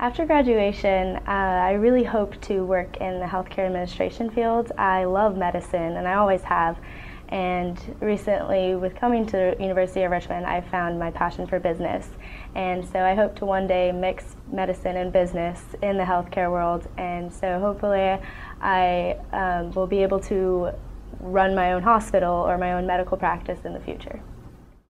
After graduation, uh, I really hope to work in the healthcare administration field. I love medicine, and I always have. And recently, with coming to the University of Richmond, I found my passion for business. And so I hope to one day mix medicine and business in the healthcare world. And so hopefully, I um, will be able to run my own hospital or my own medical practice in the future.